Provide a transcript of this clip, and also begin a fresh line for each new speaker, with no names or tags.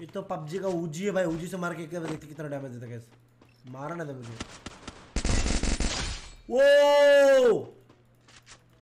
ये तो पबजी का ऊजी है भाई ऊजी से मार के देखते कितना डैमेज देता कैसे मारा ना था मुझे। वो